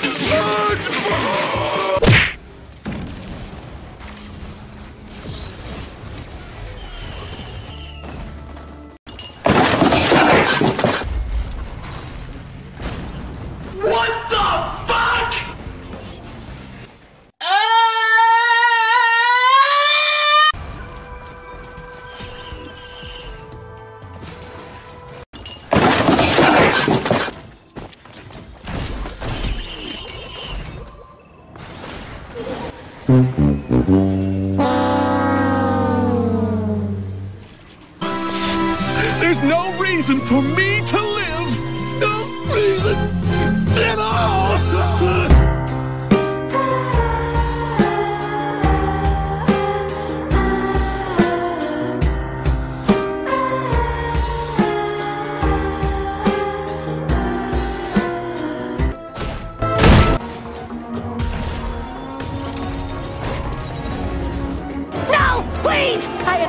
Sludge There's no reason for me to live. No reason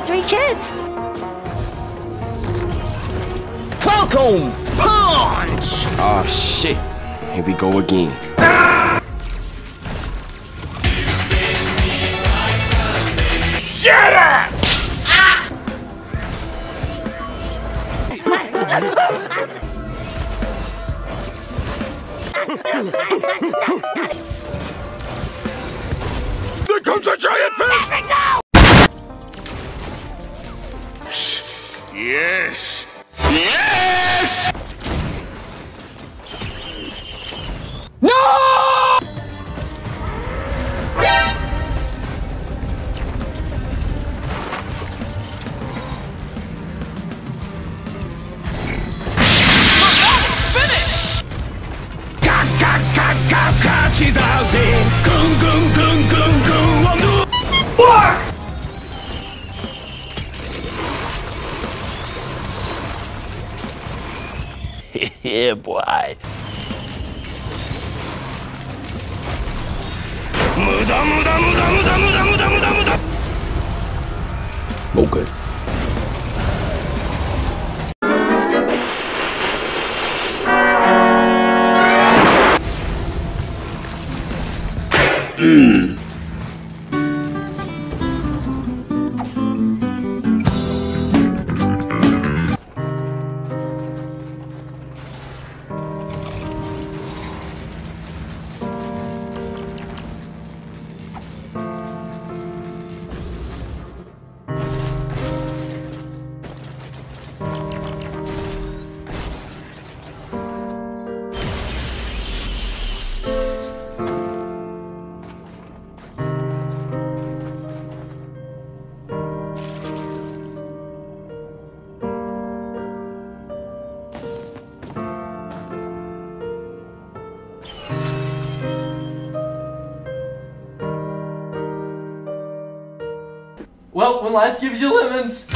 please! Have three kids. Falcon punch! Oh shit. Here we go again. Shut up! There comes a giant fish. Yes. yeah, boy. 無駄無駄無駄無駄無駄無駄無駄無駄もう一回 Mmm. Well, when life gives you lemons.